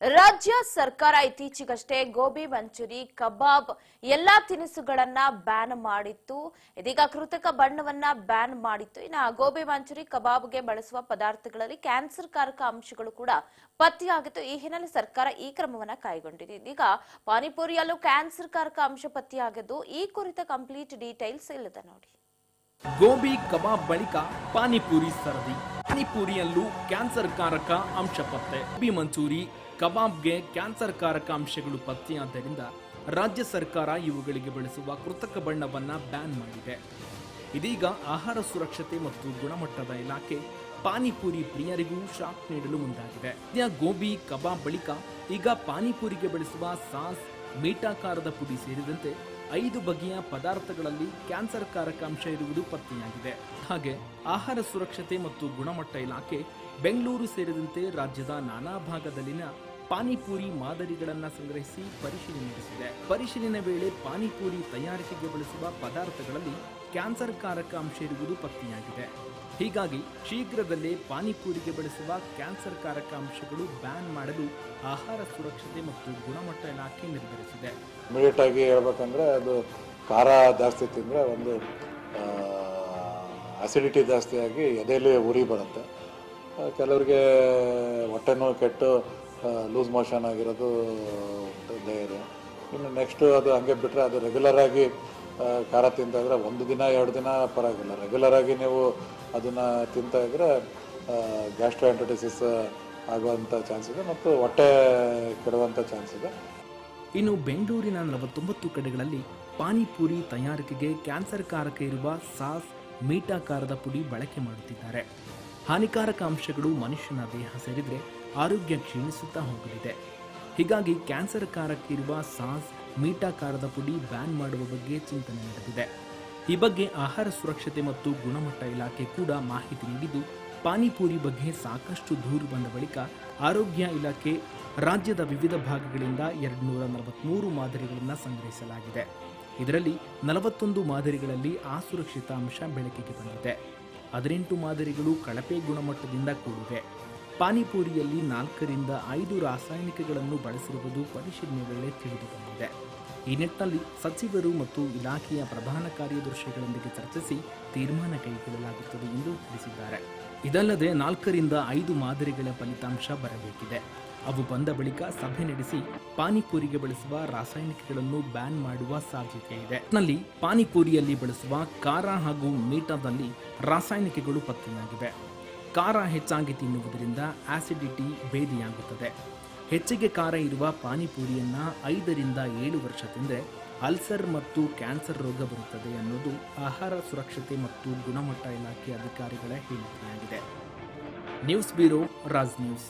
ರಾಜ್ಯ ಸರ್ಕಾರ ಇತ್ತೀಚೆಗಷ್ಟೇ ಗೋಬಿ, ಮಂಚೂರಿ, ಕಬಾಬ್ ಎಲ್ಲಾ ತಿನಿಸುಗಳನ್ನ ಬ್ಯಾನ್ ಮಾಡಿತ್ತು. ಇದೀಗ ಕೃತಕ ಬಣ್ಣವನ್ನ ಬ್ಯಾನ್ ಮಾಡಿತ್ತು. ಇನ್ನು ಗೋಬಿ, ಮಂಚೂರಿ, ಕಬಾಬ್ಗೆ ಬಳಸುವ ಪದಾರ್ಥಗಳಲ್ಲಿ ಕ್ಯಾನ್ಸರ್ ಕಾರಕ ಅಂಶಗಳು ಕೂಡ ಪತ್ತೆಯಾಗಿತ್ತು. ಈ ಹಿನ್ನೆಲೆ ಸರ್ಕಾರ ಈ ಕ್ರಮವನ್ನ ಕೈಗೊಂಡಿದೆ. ಇದೀಗ ಪಾನಿಪುರಿಯಲ್ಲೂ ಕ್ಯಾನ್ಸರ್ ಕಾರಕ ಅಂಶ ಪತ್ತೆಯಾಗಿದ್ದು, ಈ ಕುರಿತ ಕಂಪ್ಲೀಟ್ ಡೀಟೇಲ್ಸ್ ಇಲ್ಲದ ನೋಡಿ. ಗೋಬಿ, ಕಬಾಬ್ ಬಳಿಕ ಪಾನಿಪುರಿ ಸರದಿ. ಪಾನಿಪುರಿಯಲ್ಲೂ ಕ್ಯಾನ್ಸರ್ ಕಾರಕ ಅಂಶ ಪತ್ತೆ. ಗೋಬಿ, ಮಂಚೂರಿ ಕಬಾಬ್ಗೆ ಕ್ಯಾನ್ಸರ್ ಕಾರಕ ಅಂಶಗಳು ಪತ್ತೆಯಾದ್ದರಿಂದ ರಾಜ್ಯ ಸರ್ಕಾರ ಇವುಗಳಿಗೆ ಬಳಸುವ ಕೃತಕ ಬಣ್ಣವನ್ನ ಬ್ಯಾನ್ ಮಾಡಿದೆ. ಇದೀಗ ಆಹಾರ ಸುರಕ್ಷತೆ ಮತ್ತು ಗುಣಮಟ್ಟದ ಇಲಾಖೆ ಪಾನಿಪುರಿ ಪ್ರಿಯರಿಗೂ ಶಾಕ್ ನೀಡಲು ಮುಂದಾಗಿದೆ. ಸದ್ಯ ಗೋಬಿ, ಕಬಾಬ್ ಬಳಿಕ ಈಗ ಪಾನಿಪುರಿಗೆ ಬಳಸುವ ಸಾಸ್, ಮೀಟಾಕಾರದ ಪುಡಿ ಸೇರಿದಂತೆ ಐದು ಬಗೆಯ ಪದಾರ್ಥಗಳಲ್ಲಿ ಕ್ಯಾನ್ಸರ್ ಕಾರಕ ಅಂಶ ಇರುವುದು ಪತ್ತೆಯಾಗಿದೆ. ಹಾಗೆ ಆಹಾರ ಸುರಕ್ಷತೆ ಮತ್ತು ಗುಣಮಟ್ಟ ಇಲಾಖೆ ಬೆಂಗಳೂರು ಸೇರಿದಂತೆ ರಾಜ್ಯದ ನಾನಾ ಭಾಗದಲ್ಲಿನ ಪಾನಿಪೂರಿ ಮಾದರಿಗಳನ್ನು ಸಂಗ್ರಹಿಸಿ ಪರಿಶೀಲನೆ ನಡೆಸಿದೆ. ಪರಿಶೀಲನೆ ವೇಳೆ ಪಾನಿಪೂರಿ ತಯಾರಿಕೆಗೆ ಬಳಸುವ ಪದಾರ್ಥಗಳಲ್ಲಿ ಕ್ಯಾನ್ಸರ್ ಕಾರಕ ಅಂಶ ಇರುವುದು ಪತ್ತೆಯಾಗಿದೆ. ಹೀಗಾಗಿ ಶೀಘ್ರದಲ್ಲೇ ಪಾನಿಪೂರಿಗೆ ಬಳಸುವ ಕ್ಯಾನ್ಸರ್ ಕಾರಕ ಅಂಶಗಳು ಬ್ಯಾನ್ ಮಾಡಲು ಆಹಾರ ಸುರಕ್ಷತೆ ಮತ್ತು ಗುಣಮಟ್ಟ ಇಲಾಖೆ ನಿರ್ಧರಿಸಿದೆ. ಇಮಿಡಿಯೇಟ್ ಆಗಿ ಹೇಳ್ಬೇಕಂದ್ರೆ ಅದು ಖಾರ ಜಾಸ್ತಿ ತಿಂದರೆ ಒಂದು ಅಸಿಡಿಟಿ ಜಾಸ್ತಿಯಾಗಿ ಎದೆಯಲ್ಲಿ ಉರಿ ಬರುತ್ತೆ. ಕೆಲವರಿಗೆ ಹೊಟ್ಟೆ ನೋವು ಕೆಟ್ಟು ಲೂಸ್ ಮೋಷನ್ ಆಗಿರೋದು ಧೈರ್ಯ ಇನ್ನು ನೆಕ್ಸ್ಟು ಅದು ಹಂಗೆ ಬಿಟ್ಟರೆ ಅದು ರೆಗ್ಯುಲರ್ ಆಗಿ ಆ, ಖಾರ ತಿಂತಾ ಇದ್ರೆ ಒಂದು ದಿನ, ಎರಡು ದಿನ ಪರವಾಗಿಲ್ಲ. ರೆಗ್ಯುಲರ್ ಆಗಿ ನೀವು ಅದನ್ನು ತಿಂತಾ ಇದ್ರೆ ಗ್ಯಾಸ್ಟ್ರೋಎಂಟಡಿಸಿಸ್ ಆಗುವಂಥ ಚಾನ್ಸ್ ಇದೆ ಮತ್ತು ಹೊಟ್ಟೆ ಕೆಡುವಂಥ ಚಾನ್ಸ್ ಇದೆ. ಇನ್ನು ಬೆಂಗಳೂರಿನ ನಲವತ್ತೊಂಬತ್ತು ಕಡೆಗಳಲ್ಲಿ ಪಾನಿಪುರಿ ತಯಾರಿಕೆಗೆ ಕ್ಯಾನ್ಸರ್ ಕಾರಕ ಇರುವ ಸಾಸ್ ಮೀಟಾಕಾರದ ಪುಡಿ ಬಳಕೆ ಮಾಡುತ್ತಿದ್ದಾರೆ. ಹಾನಿಕಾರಕ ಅಂಶಗಳು ಮನುಷ್ಯನ ದೇಹ ಸೇರಿದರೆ ಆರೋಗ್ಯ ಕ್ಷೀಣಿಸುತ್ತಾ ಹೋಗಲಿದೆ. ಹೀಗಾಗಿ ಕ್ಯಾನ್ಸರ್ ಕಾರಕ ಇರುವ ಸಾಸ್ ಮೀಟಾಕಾರದ ಪುಡಿ ಬ್ಯಾನ್ ಮಾಡುವ ಬಗ್ಗೆ ಚಿಂತನೆ ನಡೆದಿದೆ. ಈ ಬಗ್ಗೆ ಆಹಾರ ಸುರಕ್ಷತೆ ಮತ್ತು ಗುಣಮಟ್ಟ ಇಲಾಖೆ ಕೂಡ ಮಾಹಿತಿ ನೀಡಿದ್ದು, ಪಾನಿಪುರಿ ಬಗ್ಗೆ ಸಾಕಷ್ಟು ದೂರು ಬಂದ ಬಳಿಕ ಆರೋಗ್ಯ ಇಲಾಖೆ ರಾಜ್ಯದ ವಿವಿಧ ಭಾಗಗಳಿಂದ ಎರಡುನೂರ ನಲವತ್ಮೂರು ಮಾದರಿಗಳನ್ನು ಸಂಗ್ರಹಿಸಲಾಗಿದೆ. ಇದರಲ್ಲಿ ನಲವತ್ತೊಂದು ಮಾದರಿಗಳಲ್ಲಿ ಅಸುರಕ್ಷಿತ ಅಂಶ ಬೆಳಕಿಗೆ ಬಂದಿದೆ. ಹದಿನೆಂಟು ಮಾದರಿಗಳು ಕಳಪೆ ಗುಣಮಟ್ಟದಿಂದ ಕೂಡಿವೆ ಪಾನಿಪುರಿಯಲ್ಲಿ ನಾಲ್ಕರಿಂದ ಐದು ರಾಸಾಯನಿಕಗಳನ್ನು ಬಳಸಿರುವುದು ಪರಿಶೀಲನೆ ವೇಳೆ ತಿಳಿದು ಬಂದಿದೆ. ಈ ನಿಟ್ಟಿನಲ್ಲಿ ಸಚಿವರು ಮತ್ತು ಇಲಾಖೆಯ ಪ್ರಧಾನ ಕಾರ್ಯದರ್ಶಿಗಳೊಂದಿಗೆ ಚರ್ಚಿಸಿ ತೀರ್ಮಾನ ಕೈಗೊಳ್ಳಲಾಗುತ್ತದೆ ಎಂದು ತಿಳಿಸಿದ್ದಾರೆ. ಇದಲ್ಲದೆ ನಾಲ್ಕರಿಂದ ಐದು ಮಾದರಿಗಳ ಫಲಿತಾಂಶ ಬರಬೇಕಿದೆ. ಅವು ಬಂದ ಬಳಿಕ ಸಭೆ ನಡೆಸಿ ಪಾನಿಪುರಿಗೆ ಬಳಸುವ ರಾಸಾಯನಿಕಗಳನ್ನು ಬ್ಯಾನ್ ಮಾಡುವ ಸಾಧ್ಯತೆ ಇದೆ. ನಲ್ಲಿ ಪಾನಿಪುರಿಯಲ್ಲಿ ಬಳಸುವ ಖಾರ ಹಾಗೂ ಮೀಟಾದಲ್ಲಿ ರಾಸಾಯನಿಕಗಳು ಪತ್ತೆಯಾಗಿವೆ. ಖಾರ ಹೆಚ್ಚಾಗಿ ತಿನ್ನುವುದರಿಂದ ಆಸಿಡಿಟಿ ಭೇದಿಯಾಗುತ್ತದೆ ಹೆಚ್ಚಿಗೆ ಖಾರ ಇರುವ ಪಾನಿಪುರಿಯನ್ನ ಐದರಿಂದ ಏಳು ವರ್ಷ ತಿಂದರೆ ಅಲ್ಸರ್ ಮತ್ತು ಕ್ಯಾನ್ಸರ್ ರೋಗ ಬರುತ್ತದೆ ಅನ್ನೋದು ಆಹಾರ ಸುರಕ್ಷತೆ ಮತ್ತು ಗುಣಮಟ್ಟ ಇಲಾಖೆ ಅಧಿಕಾರಿಗಳ ಹೇಳಿಕೆಯಾಗಿದೆ. News bureau Raj news.